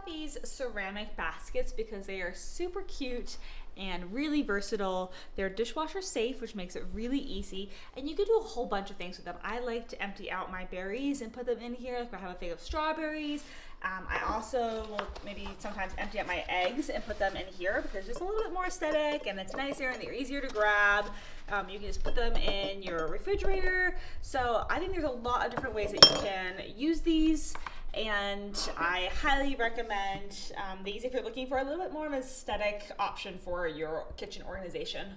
got these ceramic baskets because they are super cute and really versatile. They're dishwasher safe, which makes it really easy. And you can do a whole bunch of things with them. I like to empty out my berries and put them in here. Like I have a thing of strawberries. Um, I also will maybe sometimes empty out my eggs and put them in here because it's just a little bit more aesthetic and it's nicer and they're easier to grab. Um, you can just put them in your refrigerator. So I think there's a lot of different ways that you can use these and I highly recommend um, these if you're looking for a little bit more of an aesthetic option for your kitchen organization.